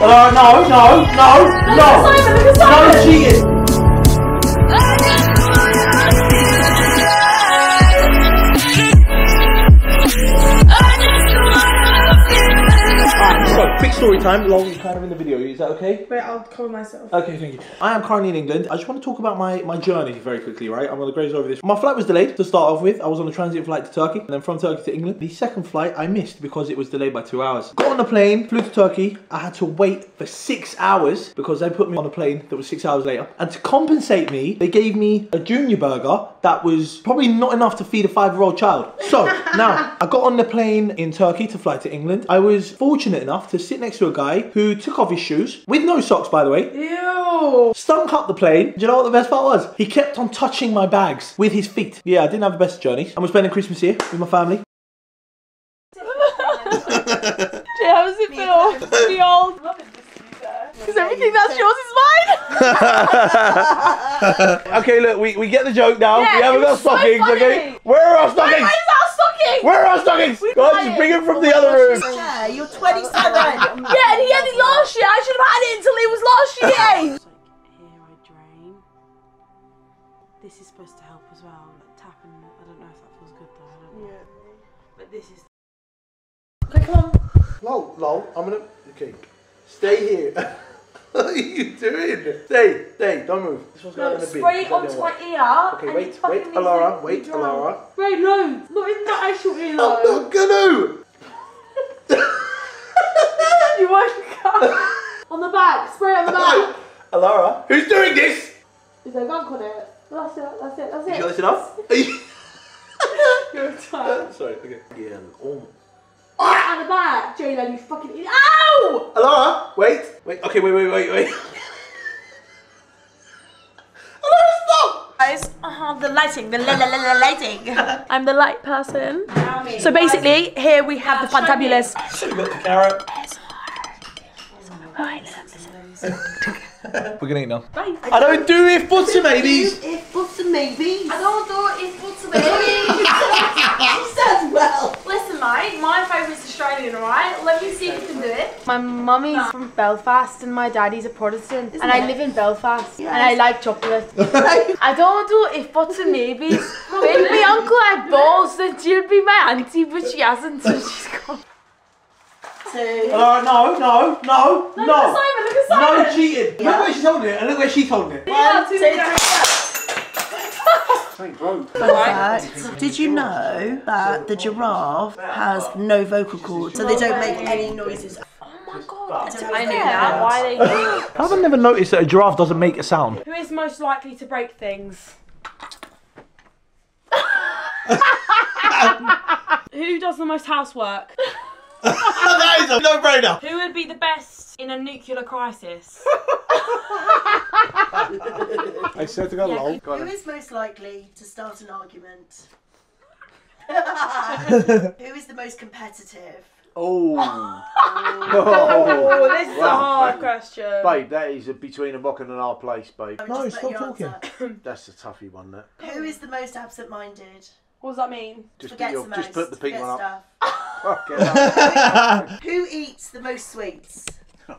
Uh, no, no, no, no. Simon, look at Simon. No cheating. Alright, so quick story time. Long kind of in the video. Is that okay? Wait, I'll cover myself. Okay, thank you. I am currently in England. I just want to talk about my, my journey very quickly, right? I'm going to graze over this. My flight was delayed to start off with. I was on a transit flight to Turkey and then from Turkey to England. The second flight I missed because it was delayed by two hours. Got on the plane, flew to Turkey. I had to wait for six hours because they put me on a plane that was six hours later. And to compensate me, they gave me a junior burger that was probably not enough to feed a five year old child. So now I got on the plane in Turkey to fly to England. I was fortunate enough to sit next to a guy who took off his shoes with no socks, by the way. Ew. Stunk up the plane. Do you know what the best part was? He kept on touching my bags with his feet. Yeah, I didn't have the best journey. And we're spending Christmas here with my family. Jay, how does it feel to be old? Because everything that's yours is mine. okay, look, we, we get the joke now. Yeah, we haven't got was so stockings, funny. okay? Where are our stockings? Where's? Where are our stockings? Guys, buy just it. bring him from oh the other room. Yeah, you're 27. Yeah, and he had it last year. I should have had it until he was last year. Here I drain. This is supposed to help as well, like tapping. I don't know if that feels good though. I don't know. But this is Okay, come on. Lol, lol, I'm gonna. Okay. Stay here. what are you doing? Stay, stay, don't move. This one's going No, in the bin. spray it Is that onto my ear. Okay, wait, wait, Alara, wait. Alara. Wait, no, not in the actual ear. I'm not gonna! You won't come. on the back. Spray it on the back. Alara, who's doing this? Is there a gunk on it? That's it. That's it. That's You it. sure this enough? Are you- You're a twat. Sorry, okay. Yeah, oh. On the back, Ceylan, you fucking idiot. Ow! Alara, wait, wait, okay, wait, wait, wait, wait. Alara, stop! guys. Oh, the lighting, the la la la la lighting. I'm the light person. So basically, here we have the fantabulous. We've got the carrot. We're gonna eat now. Bye. I don't do if buts and maybes. If buts and maybes. I don't do it for to me. Says well. Listen, mate, my favourite's Australian, alright? Let me see if you can do it. My mummy's from Belfast and my daddy's a Protestant. and I live in Belfast. And I like chocolate. I don't do if buts and maybes. if my uncle had balls, then she'd be my auntie, but she hasn't, so she's gone. Two. Uh, no, no, no, no. Look at Simon, look at Simon. No cheating. Look where she's holding it and look where she's holding it. Yeah, One, two, two, three. three. Fact, did you know that the giraffe has no vocal cords, so they don't make any noises? I knew that. Why are they Have I never noticed that a giraffe doesn't make a sound? Who is most likely to break things? Who does the most housework? that is a no-brainer. Who would be the best in a nuclear crisis? I swear to God, lol. Who is most likely to start an argument? Who is the most competitive? Oh, Oh, this is a hard question. babe, that is a, between a rock and an hard place, babe. Oh, No, stop talking. That's a toughy one. That. Who is the most absent-minded? What does that mean? Just put Forgets your, the just most. put the pink forgets one up. stuff. Fuck it up. Who eats the most sweets? Oh,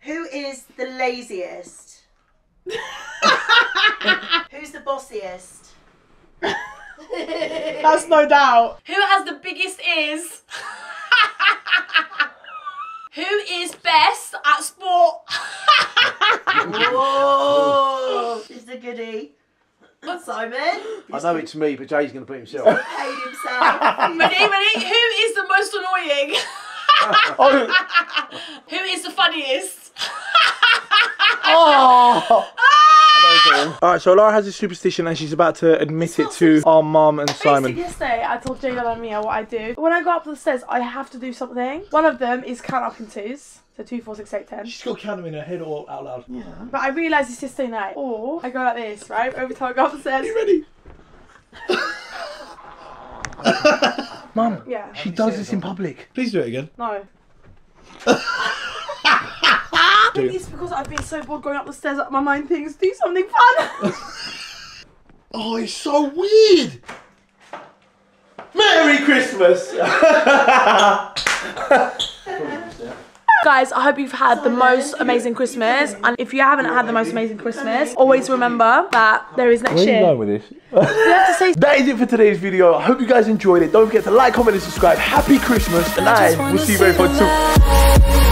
Who is the laziest? Who's the bossiest? That's no doubt. Who has the biggest ears? Who is best at sport? Whoa! Is the goodie? Simon I know it's me, but Jay's going to put himself. paid himself. Ready, ready? Who is the most annoying? Oh, Who is the funniest? oh. Alright, so Laura has a superstition and she's about to admit it to our mum and Simon. Basically, yesterday I told Jayla and Mia what I do. When I go up the stairs, I have to do something. One of them is count up in twos. So two, four, six, eight, ten. She's got to count them in her head or out loud. Yeah. But I realise it's just saying that. Or I go like this, right? Every time I go up the stairs. Are You ready? Mum, Yeah. she does this in public. Please do it again. No. Do it. It's because I've been so bored going up the stairs that my mind thinks do something fun. Oh, it's so weird. Merry Christmas. Guys, I hope you've had the most amazing Christmas. And if you haven't had the most amazing Christmas, always remember that there is next Where are you year. going with this? You have to say That is it for today's video. I hope you guys enjoyed it. Don't forget to like, comment, and subscribe. Happy Christmas, and I will see you very soon.